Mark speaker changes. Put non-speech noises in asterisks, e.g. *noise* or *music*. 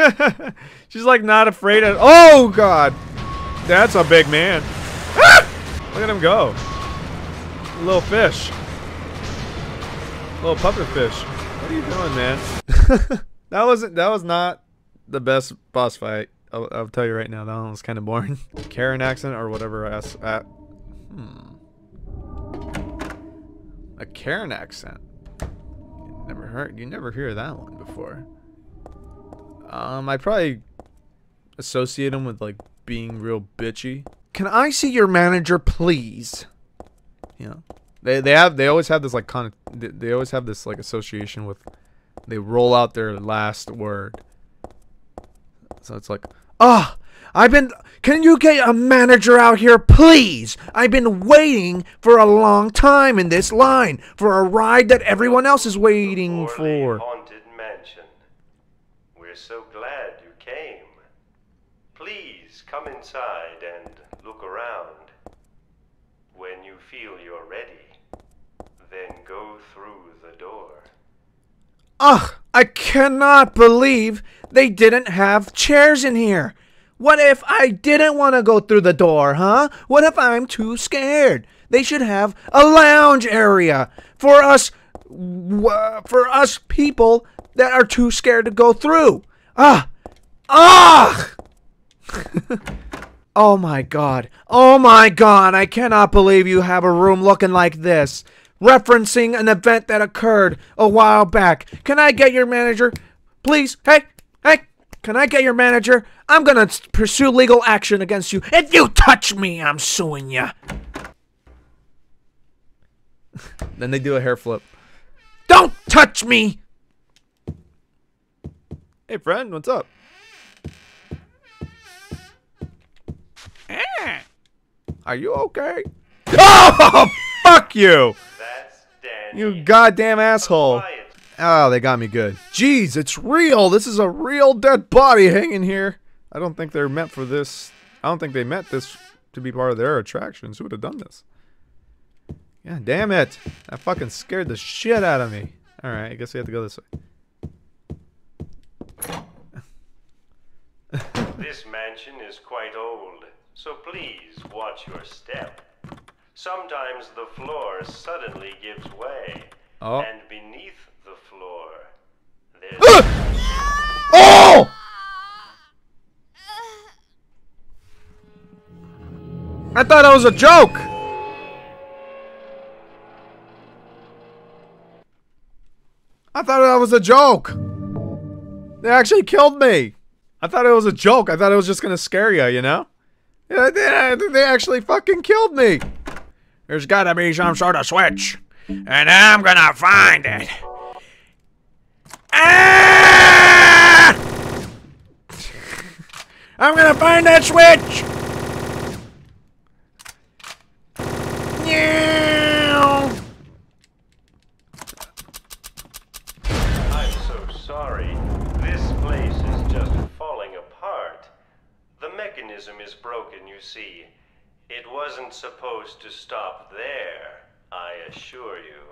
Speaker 1: *laughs* She's like not afraid of. Oh god, that's a big man. Ah! Look at him go. Little fish. Little puppet fish. What are you doing, man? *laughs* that wasn't. That was not the best boss fight. I'll, I'll tell you right now. That one was kind of boring. *laughs* Karen accent or whatever. As, uh, hmm. A Karen accent. Never heard. You never hear that one before. Um, I probably associate him with like being real bitchy. Can I see your manager, please? You know, they they have they always have this like con they, they always have this like association with they roll out their last word. So it's like, ah, oh, I've been. Can you get a manager out here, please? I've been waiting for a long time in this line for a ride that everyone else is waiting for.
Speaker 2: We're so glad you came. Please come inside and look around. When you feel you're ready, then go through the door.
Speaker 1: Ugh, I cannot believe they didn't have chairs in here. What if I didn't want to go through the door, huh? What if I'm too scared? They should have a lounge area for us for us people that are too scared to go through. Ah. Ah. *laughs* oh my god. Oh my god. I cannot believe you have a room looking like this. Referencing an event that occurred a while back. Can I get your manager? Please. Hey. Hey. Can I get your manager? I'm gonna pursue legal action against you. If you touch me, I'm suing you. then they do a hair flip. Don't touch me! Hey, friend, what's up? Ah. Are you okay? *laughs* Oh, fuck you! You goddamn asshole. Oh, they got me good. Jeez, it's real. This is a real dead body hanging here. I don't think they're meant for this. I don't think they meant this to be part of their attractions. Who would have done this? Yeah, damn it. That fucking scared the shit out of me. Alright, I guess we have to go this
Speaker 2: way. This mansion is quite old, so please watch your step. Sometimes the floor suddenly gives way, oh. and beneath the floor, there's... Uh!
Speaker 1: oh! I thought that was a joke! I thought that was a joke! They actually killed me! I thought it was a joke. I thought it was just gonna scare you, you know? Yeah, they, they actually fucking killed me! There's gotta be some sort of switch. And I'm gonna find it. Ah! *laughs* I'm gonna find that switch!
Speaker 2: I'm so sorry. This place is just falling apart. The mechanism is broken, you see. It wasn't supposed to stop there, I assure you.